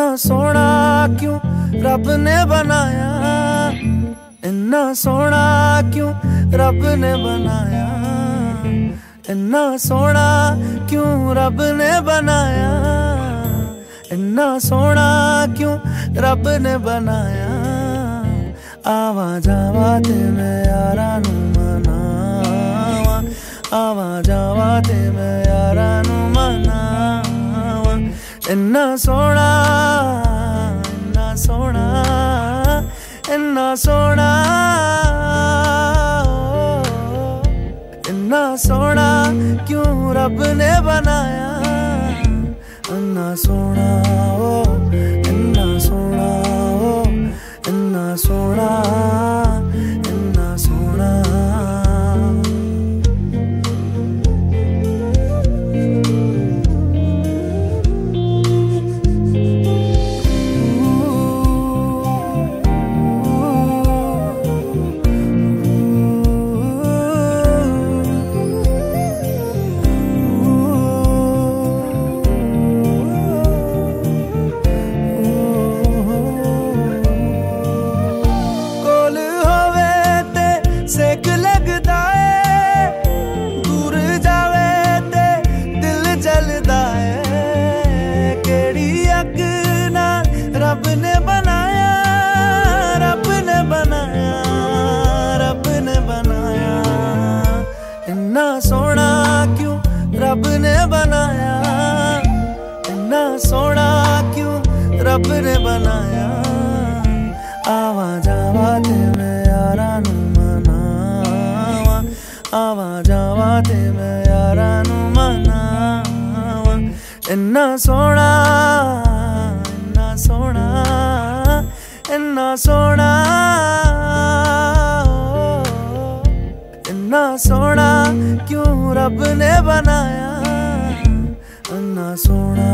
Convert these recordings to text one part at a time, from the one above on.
इन्ना सोना क्यों रब ने बनाया? इन्ना सोना क्यों रब ने बनाया? इन्ना सोना क्यों रब ने बनाया? इन्ना सोना क्यों रब ने बनाया? आवा जावा ते मैं यारा नू मनावा आवा जावा ते मैं यारा ਇੰਨਾ ਸੋਹਣਾ ਇੰਨਾ ਸੋਹਣਾ ਇੰਨਾ ਸੋਹਣਾ। ਇੰਨਾ ਸੋਹਣਾ ਕਿਉਂ ਰੱਬ ਨੇ ਬਣਾਇਆ? ਇੰਨਾ ਸੋਹਣਾ। आपने बनाया। आवा जावा ते यारा नु मनावा। आवा जावा ते यारा नु मनावा। इन्ना सोना इन्ना सोना इन्ना सोना इन्ना सोना क्यों रब ने बनाया? इन्ना सोना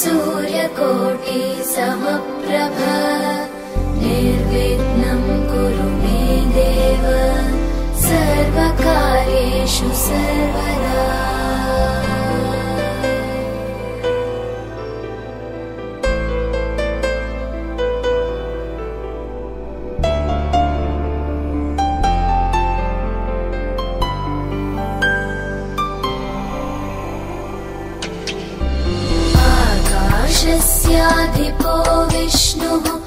सूर्यकोटि समप्रभ निर्विघ्नं कुरु मे देव। सर्वकार्येषु सर्व Krishna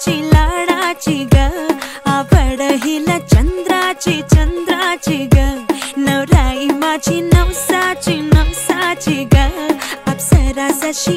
ಚಂದ್ರಾಚಿ ಲಾಡಾಚಿಗ ಆ ಬಡಹಿಲ ಚಂದ್ರಾಚಿ ಚಂದ್ರಾಚಿಗ ನವರಾಯಿ ಮಾಚಿ ನವಸಾಚಿ ನವಸಾಚಿಗ Apsara ಸಶಿ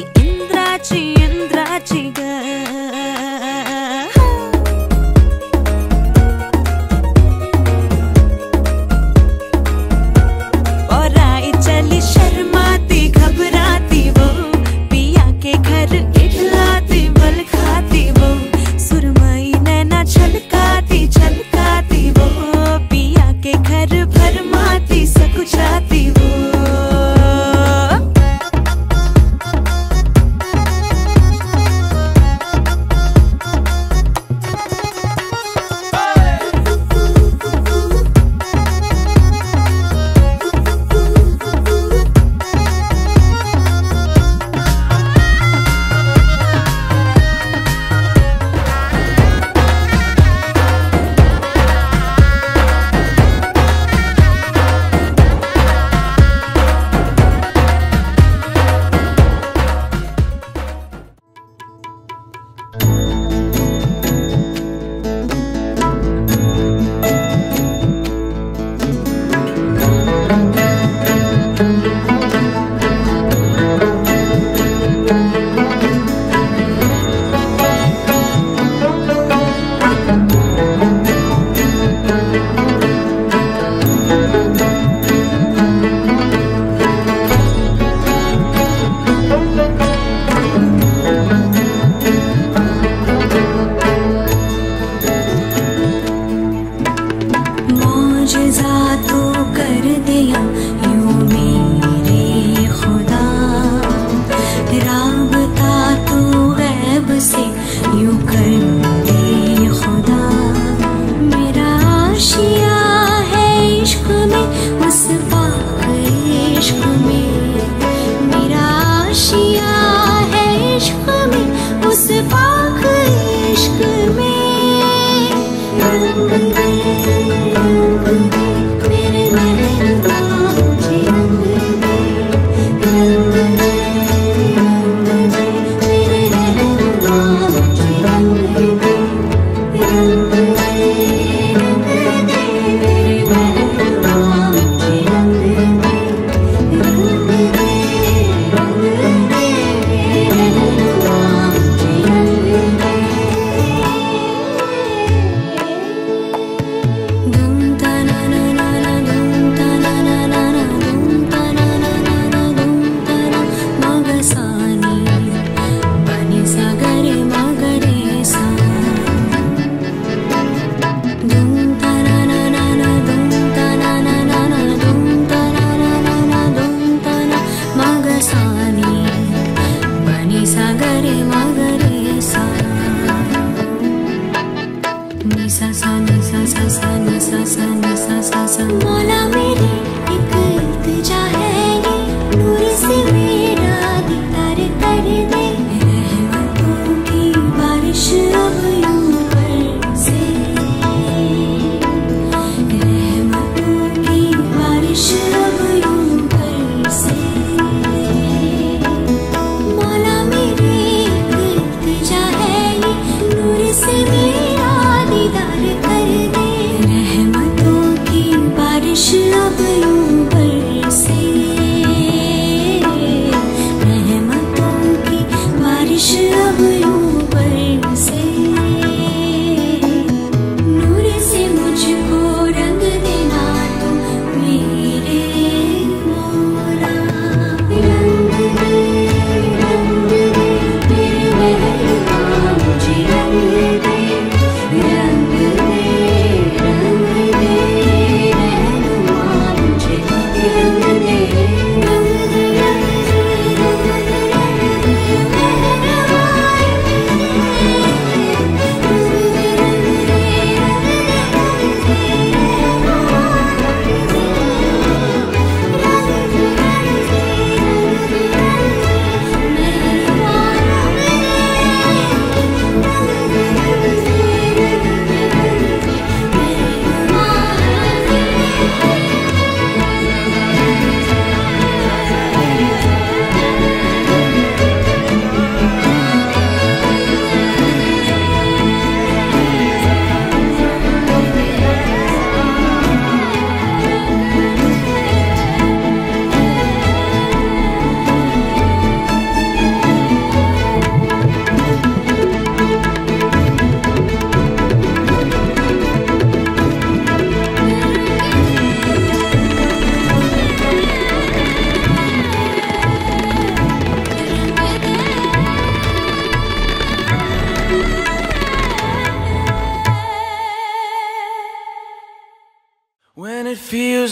是啊，对。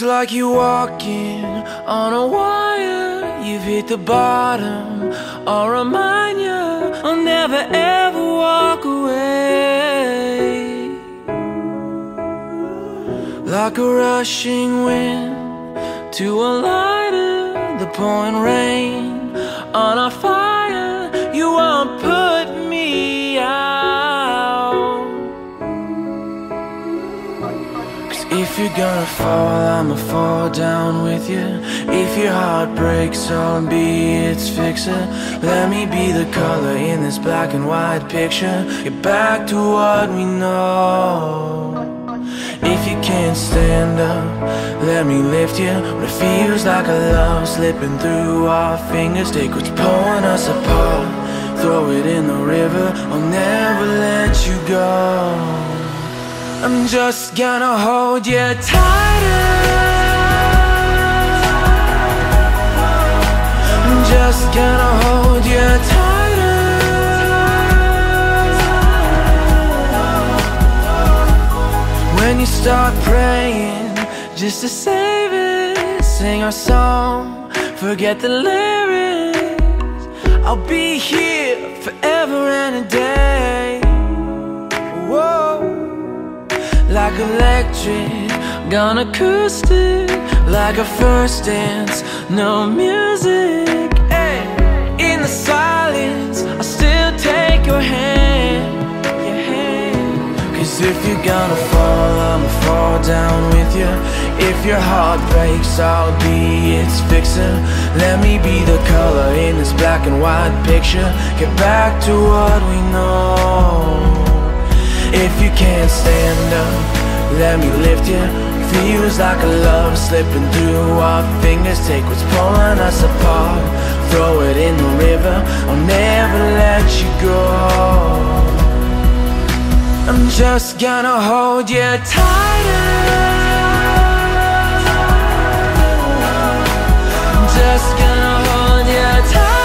Like you're walking on a wire, you've hit the bottom. I'll remind you, I'll never ever walk away. Like a rushing wind to a lighter, the pouring rain on a fire. You won't if you're gonna fall, I'ma fall down with you. If your heart breaks, I'll be its fixer. Let me be the color in this black and white picture. Get back to what we know. If you can't stand up, let me lift you. When it feels like a love slipping through our fingers, take what's pulling us apart, throw it in the river. I'll never let you go. I'm just gonna hold you tighter. I'm just gonna hold you tighter. When you start praying, just to save it, sing our song, forget the lyrics. I'll be here forever and a day. Like electric, gone acoustic, like a first dance, no music. Ay. In the silence, I'll still take your hand, your hand. Cause if you're gonna fall, I'ma fall down with you. If your heart breaks, I'll be its fixer. Let me be the color in this black and white picture. Get back to what we know. If you can't stand up, let me lift you Feels like a love slipping through. Our fingers Take what's pulling us apart. Throw it in the river I'll never let you go. I'm just gonna hold you tighter. I'm just gonna hold you tighter.